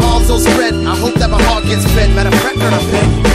my arms all spread. I hope that my heart gets fed. Matter of fact, I'm begging.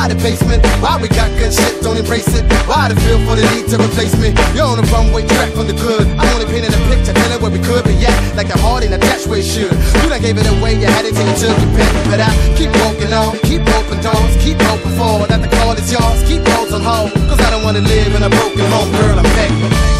Why the basement? Why we got good shit? Don't embrace it. Why the feel for the need to replace me? You're on the runway track from the good. I only painted a picture, telling where we could be at. Like a heart in a attached where it should. You done gave it away, you had it till you took your pen. But I keep walking on, keep open doors, keep open for that the call is yours. Keep those on hold, cause I don't wanna live in a broken home, girl. I'm